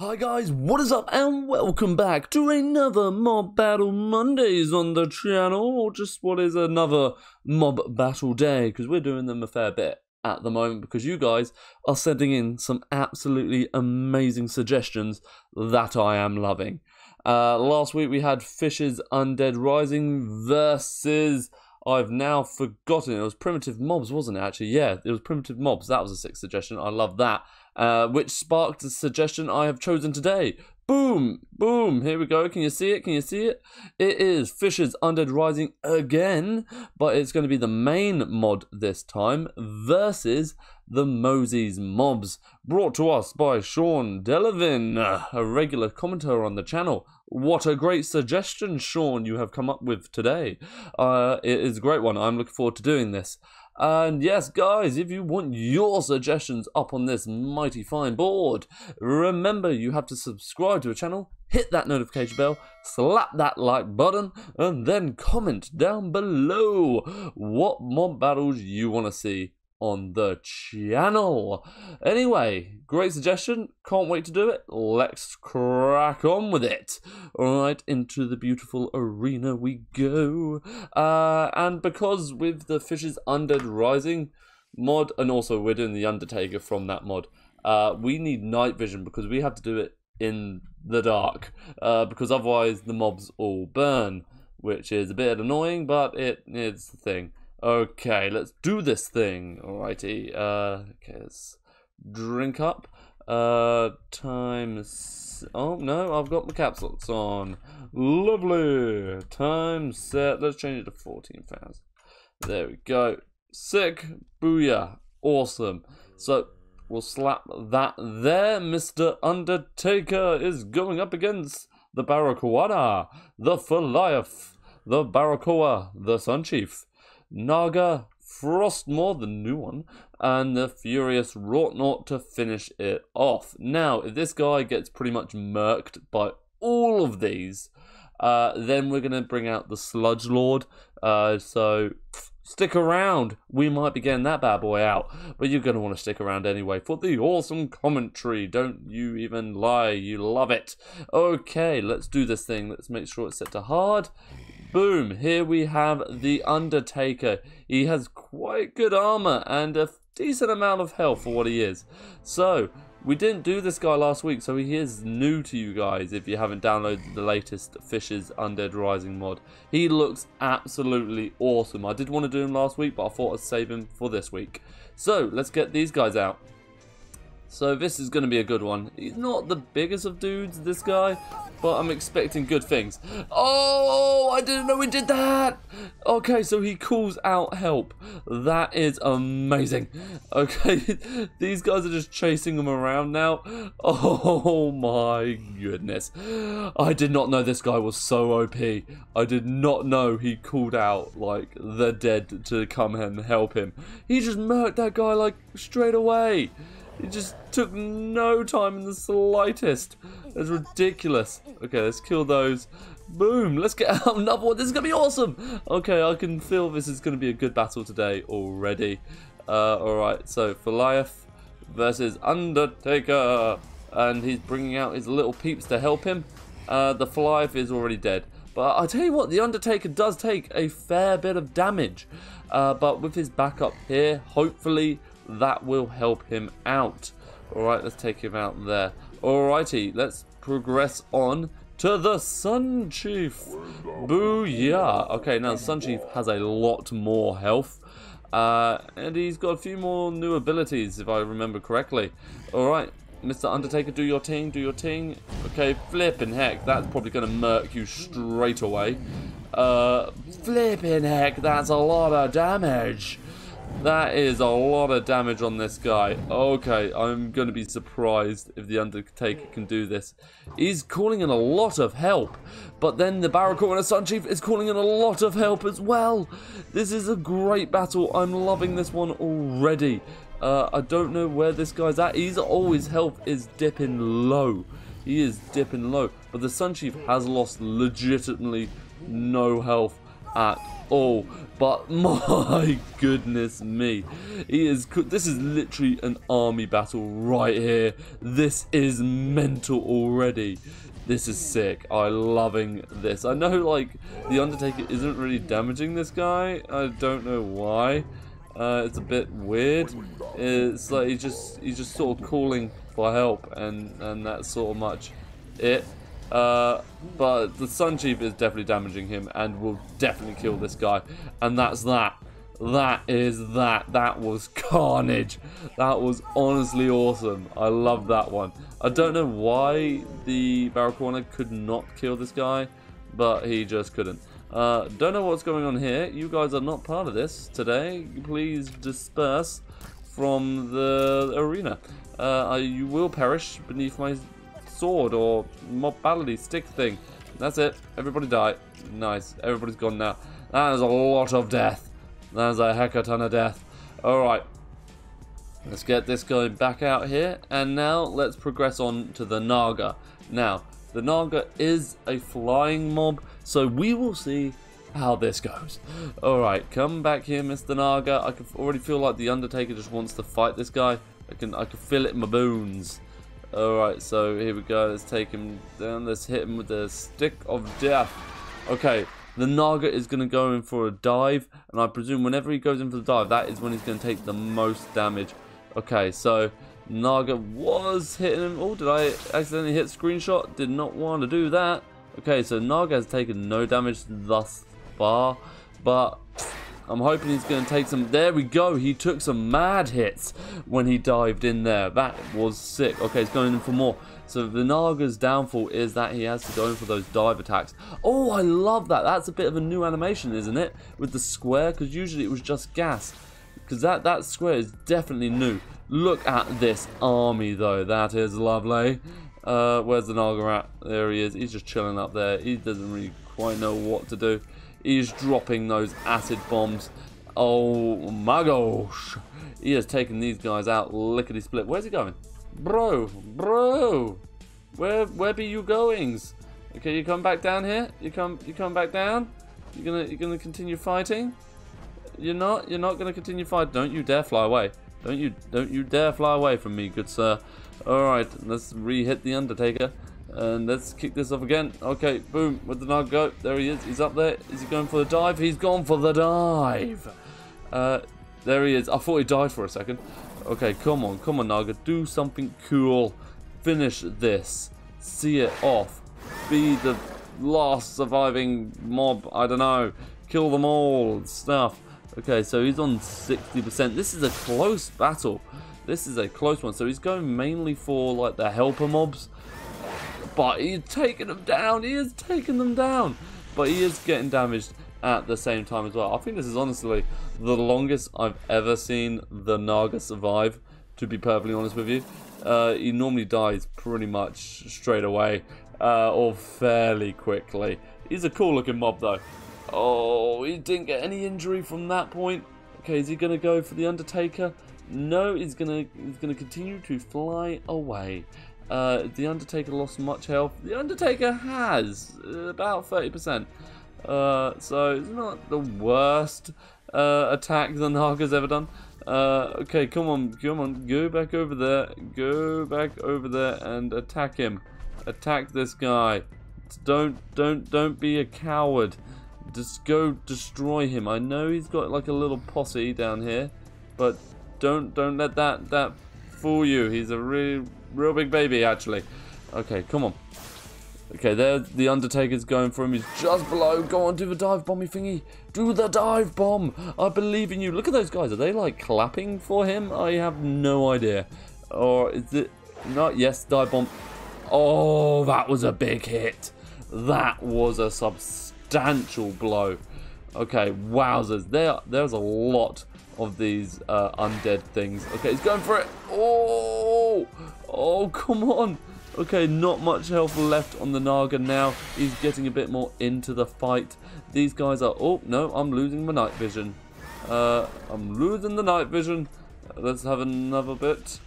Hi guys, what is up and welcome back to another Mob Battle Mondays on the channel, or just what is another Mob Battle Day, because we're doing them a fair bit at the moment because you guys are sending in some absolutely amazing suggestions that I am loving. Uh, last week we had Fisher's Undead Rising versus... I've now forgotten. It was Primitive Mobs, wasn't it, actually? Yeah, it was Primitive Mobs. That was a sixth suggestion. I love that uh, which sparked the suggestion I have chosen today. Boom! Boom! Here we go. Can you see it? Can you see it? It is Fisher's Undead Rising again, but it's going to be the main mod this time versus the Mowzie's Mobs, brought to us by Sean Delavin, a regular commentator on the channel. What a great suggestion, Sean, you have come up with today. Uh, it is a great one. I'm looking forward to doing this. And yes, guys, if you want your suggestions up on this mighty fine board, remember you have to subscribe to the channel, hit that notification bell, slap that like button, and then comment down below what mob battles you want to see on the channel. Anyway, great suggestion. Can't wait to do it. Let's crack on with it. Alright, into the beautiful arena we go. Uh, and because with the Fish's Undead Rising mod, and also we're doing the Undertaker from that mod, uh, we need night vision because we have to do it in the dark. Uh, because otherwise the mobs all burn. Which is a bit annoying, but it is the thing. Okay, let's do this thing. Alrighty. Uh, okay, let's drink up. Uh, times. Oh no, I've got my caps locks on. Lovely. Time set. Let's change it to fourteen thousand. There we go. Sick. Booyah. Awesome. So we'll slap that there. Mr. Undertaker is going up against the Barracuda, the Goliath, the Barako, the Sun Chief. Naga, Frostmaw, the new one, and the Furious Wrought to finish it off. Now, if this guy gets pretty much murked by all of these, uh, then we're going to bring out the Sludge Lord. Uh, so stick around. We might be getting that bad boy out. But you're going to want to stick around anyway for the awesome commentary. Don't you even lie. You love it. Okay, let's do this thing. Let's make sure it's set to hard. Boom, here we have the Undertaker. He has quite good armor and a decent amount of health for what he is. So, we didn't do this guy last week, so he is new to you guys if you haven't downloaded the latest Fish's Undead Rising mod. He looks absolutely awesome. I did want to do him last week, but I thought I'd save him for this week. So, let's get these guys out. So this is going to be a good one. He's not the biggest of dudes, this guy, but I'm expecting good things. Oh, I didn't know he did that. Okay, so he calls out help. That is amazing. Okay, these guys are just chasing him around now. Oh my goodness. I did not know this guy was so OP. I did not know he called out like the dead to come and help him. He just murked that guy like straight away. It just took no time in the slightest. That's ridiculous. Okay, let's kill those. Boom, let's get another one. This is going to be awesome. Okay, I can feel this is going to be a good battle today already. Uh, Alright, so Goliath versus Undertaker. And he's bringing out his little peeps to help him. Uh, the Goliath is already dead. But I tell you what, the Undertaker does take a fair bit of damage. Uh, but with his backup here, hopefully that will help him out. Alright, let's take him out there. Alrighty, let's progress on to the Sun Chief. Booyah. Okay, now the Sun Chief has a lot more health. Uh, and he's got a few more new abilities, if I remember correctly. Alright, Mr. Undertaker, do your ting, do your ting. Okay, flipping heck, that's probably going to murk you straight away. Uh, flipping heck, that's a lot of damage. That is a lot of damage on this guy. Okay, I'm going to be surprised if the Undertaker can do this. He's calling in a lot of help, but then the Barako and the Sun Chief is calling in a lot of help as well. This is a great battle. I'm loving this one already. Uh, I don't know where this guy's at. He's always health is dipping low. He is dipping low. But the Sun Chief has lost legitimately no health at all. But my goodness me, he is. This is literally an army battle right here. This is mental already. This is sick. I'm loving this. I know, like, The Undertaker isn't really damaging this guy. I don't know why. Uh, it's a bit weird. It's like he's just he's just sort of calling for help, and and that's sort of much it. Uh, but the Sun Chief is definitely damaging him and will definitely kill this guy. And that's that. That is that. That was carnage. That was honestly awesome. I love that one. I don't know why the Barako could not kill this guy, but he just couldn't. Uh, don't know what's going on here. You guys are not part of this today. Please disperse from the arena. Uh, you will perish beneath my sword or mob battle stick thing. That's it. Everybody die. Nice. Everybody's gone now. That is a lot of death. That is a heck of a ton of death. Alright. Let's get this going back out here. And now let's progress on to the Naga. Now, the Naga is a flying mob. So we will see how this goes. Alright, come back here, Mr. Naga. I can already feel like the Undertaker just wants to fight this guy. I can I can feel it in my bones. Alright, so here we go. Let's take him down. Let's hit him with the stick of death. Okay, the Naga is going to go in for a dive. And I presume whenever he goes in for the dive, that is when he's going to take the most damage. Okay, so Naga was hitting him. Oh, did I accidentally hit screenshot? Did not want to do that. Okay, so Naga has taken no damage thus far. But I'm hoping he's going to take some... There we go. He took some mad hits when he dived in there. That was sick. Okay, he's going in for more. So the Naga's downfall is that he has to go in for those dive attacks. Oh, I love that. That's a bit of a new animation, isn't it? With the square, because usually it was just gas. Because that, that square is definitely new. Look at this army, though. That is lovely. Uh, where's the Naga at? There he is. He's just chilling up there. He doesn't really quite know what to do. He's dropping those acid bombs. Oh my gosh. He has taken these guys out lickety split. Where's he going? Bro, bro. Where where be you goings? Okay, you come back down here? You come you come back down? You're gonna you're gonna continue fighting? You're not you're not gonna continue fighting. Don't you dare fly away. Don't you don't you dare fly away from me, good sir. Alright, let's re-hit the Undertaker. And let's kick this off again. Okay, boom. Where'd the Naga go? There he is. He's up there. Is he going for the dive? He's gone for the dive. Uh, there he is. I thought he died for a second. Okay, come on. Come on, Naga. Do something cool. Finish this. See it off. Be the last surviving mob. I don't know. Kill them all. Stuff. Okay, so he's on 60%. This is a close battle. This is a close one. So he's going mainly for like the helper mobs but he's taking them down. He is taking them down. But he is getting damaged at the same time as well. I think this is honestly the longest I've ever seen the Naga survive, to be perfectly honest with you. Uh, he normally dies pretty much straight away, uh, or fairly quickly. He's a cool looking mob though. Oh, he didn't get any injury from that point. Okay, is he going to go for the Undertaker? No, he's going to he's gonna continue to fly away. Uh, the Undertaker lost much health. The Undertaker has uh, about 30%. Uh, so it's not the worst uh, attack the Naga's ever done. Uh, okay, come on, come on, go back over there, go back over there and attack him. Attack this guy. Don't, don't, don't be a coward. Just go destroy him. I know he's got like a little posse down here, but don't, don't let that, that fool you. He's a really, real big baby, actually. Okay, come on. Okay, there the Undertaker's going for him. He's just below. Go on, do the dive bomby thingy. Do the dive bomb. I believe in you. Look at those guys. Are they like clapping for him? I have no idea. Or is it not? Yes, dive bomb. Oh, that was a big hit. That was a substantial blow. Okay, wowzers. There, there's a lot of these uh, undead things. Okay, he's going for it. Oh, oh, come on. Okay, not much health left on the Naga now. He's getting a bit more into the fight. These guys are... Oh, no, I'm losing my night vision. Uh, I'm losing the night vision. Let's have another bit.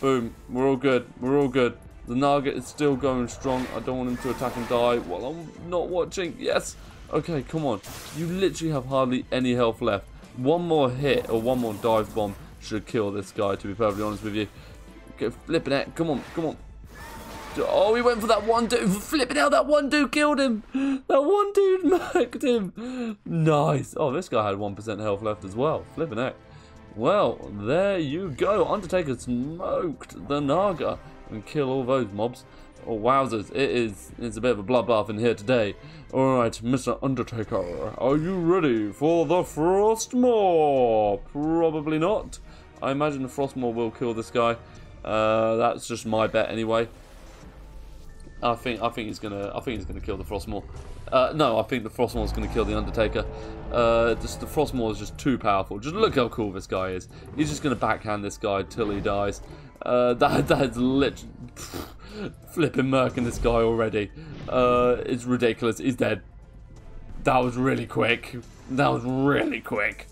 Boom. We're all good. We're all good. The Naga is still going strong. I don't want him to attack and die while I'm not watching. Yes. Okay, come on. You literally have hardly any health left. One more hit or one more dive bomb should kill this guy, to be perfectly honest with you. Go flipping it. Come on, come on. Oh, he went for that one dude. Flipping out, that one dude killed him. That one dude murked him. Nice. Oh, this guy had 1% health left as well. Flipping heck. Well, there you go. Undertaker smoked the Naga and kill all those mobs. Oh, wowzers. It is it's a bit of a bloodbath in here today. Alright, Mr. Undertaker, are you ready for the Frostmaw? Probably not. I imagine the Frostmaw will kill this guy. Uh, that's just my bet anyway. I think I think he's gonna I think he's gonna kill the Frostmaw. Uh, no, I think the Frostmaw is gonna kill the Undertaker. Uh, just the Frostmaw is just too powerful. Just look how cool this guy is. He's just gonna backhand this guy till he dies. Uh, that that's lit flipping murking this guy already. Uh, it's ridiculous. He's dead. That was really quick. That was really quick.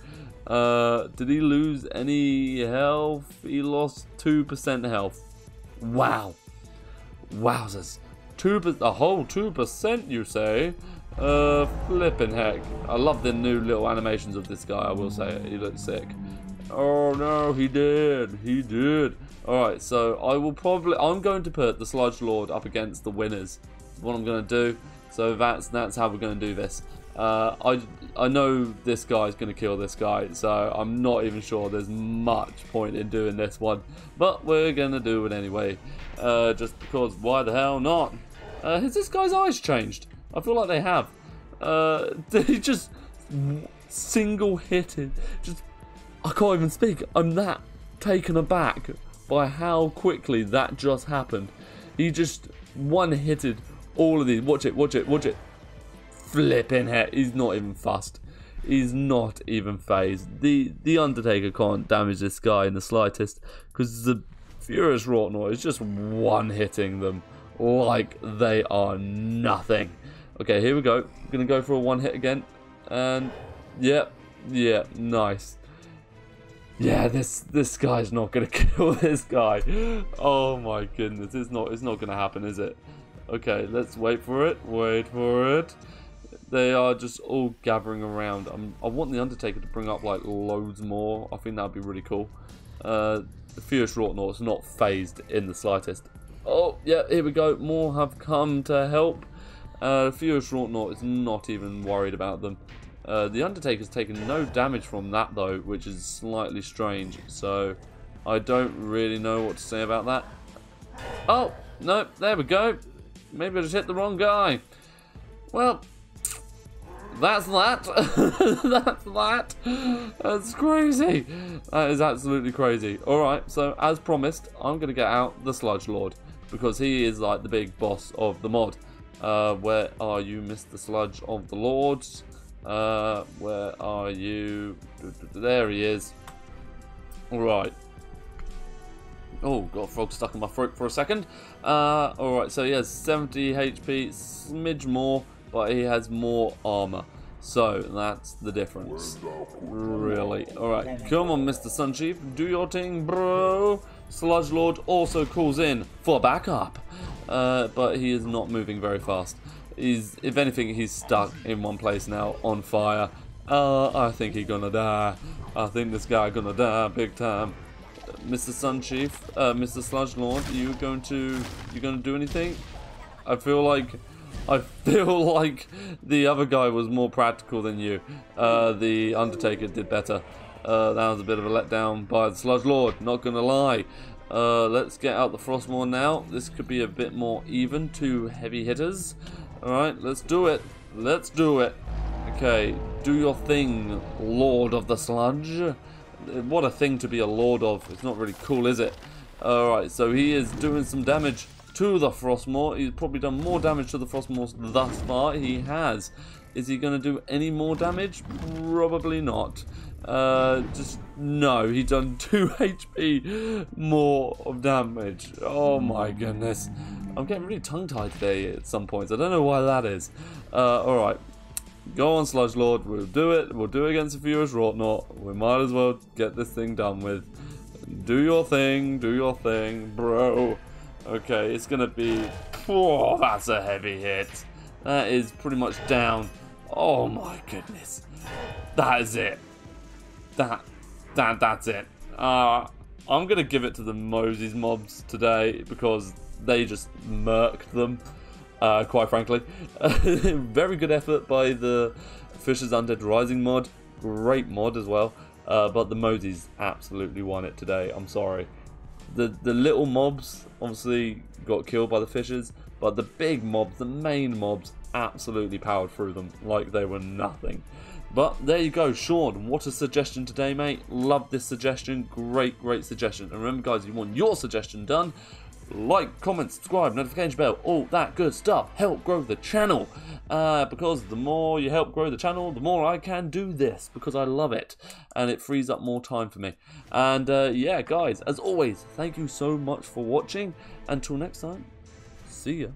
Uh, did he lose any health? He lost 2% health. Wow. Wowzers. Two, a whole 2%, you say? Uh, flipping heck. I love the new little animations of this guy, I will say. He looks sick. Oh no, he did. He did. Alright, so I will probably... I'm going to put the Sludge Lord up against the winners. What I'm going to do. So that's that's how we're going to do this. Uh, I, I know this guy's going to kill this guy, so I'm not even sure there's much point in doing this one. But we're going to do it anyway, uh, just because why the hell not? Uh, has this guy's eyes changed? I feel like they have. Uh, he just single-hitted, just, I can't even speak. I'm that taken aback by how quickly that just happened. He just one-hitted all of these. Watch it, watch it, watch it flipping heck. He's not even fussed. He's not even phased. The the Undertaker can't damage this guy in the slightest because the Furious Wroughtnaut is just one hitting them like they are nothing. Okay, here we go. Gonna go for a one hit again, and yeah, yeah, nice. Yeah, this this guy's not gonna kill this guy. Oh my goodness, it's not it's not gonna happen, is it? Okay, let's wait for it. Wait for it. They are just all gathering around. I'm, I want the Undertaker to bring up like loads more. I think that'd be really cool. Uh, the Furious is not phased in the slightest. Oh, yeah, here we go. More have come to help. Uh, Furious Wroughtnaut is not even worried about them. Uh, the Undertaker's taken no damage from that though, which is slightly strange. So I don't really know what to say about that. Oh, no, there we go. Maybe I just hit the wrong guy. Well, that's that. That's that. That's crazy. That is absolutely crazy. Alright, so as promised, I'm going to get out the Sludge Lord. Because he is like the big boss of the mod. Uh, where are you, Mr. Sludge of the Lords? Uh, where are you? There he is. Alright. Oh, got a frog stuck in my throat for a second. Uh, Alright, so he has 70 HP, smidge more but he has more armor. So that's the difference. Really. Alright, come on, Mr. Sun Chief. Do your thing, bro. Sludge Lord also calls in for backup. Uh, but he is not moving very fast. He's, if anything, he's stuck in one place now, on fire. Uh, I think he's gonna die. I think this guy gonna die big time. Mr. Sun Chief, uh, Mr. Sludge Lord, you going to, you gonna do anything? I feel like I feel like the other guy was more practical than you. Uh, the Undertaker did better. Uh, that was a bit of a letdown by the Sludge Lord, not gonna lie. Uh, let's get out the Frostmaw now. This could be a bit more even, two heavy hitters. Alright, let's do it. Let's do it. Okay, do your thing, Lord of the Sludge. What a thing to be a Lord of. It's not really cool, is it? Alright, so he is doing some damage to the Frostmaw. He's probably done more damage to the Frostmaw thus far. He has. Is he going to do any more damage? Probably not. Uh, just, no. He's done 2 HP more of damage. Oh my goodness. I'm getting really tongue-tied today at some points. I don't know why that is. Uh, alright. Go on, Sludge Lord. We'll do it. We'll do it against the Furious Wroughtnaut. We might as well get this thing done with. Do your thing. Do your thing, bro. Okay, it's going to be... Oh, that's a heavy hit. That is pretty much down. Oh my goodness. That is it. That, that, that's it. Uh, I'm going to give it to the Mowzie's mobs today because they just murked them, uh, quite frankly. Very good effort by the Fisher's Undead Rising mod. Great mod as well. Uh, but the Moses absolutely won it today. I'm sorry. The the little mobs obviously got killed by the fishes, but the big mobs, the main mobs, absolutely powered through them like they were nothing. But there you go, Sean. What a suggestion today, mate. Love this suggestion. Great, great suggestion. And remember, guys, if you want your suggestion done, like, comment, subscribe, notification bell, all that good stuff. Help grow the channel. Uh, because the more you help grow the channel, the more I can do this because I love it and it frees up more time for me. And uh, yeah, guys, as always, thank you so much for watching. Until next time, see ya.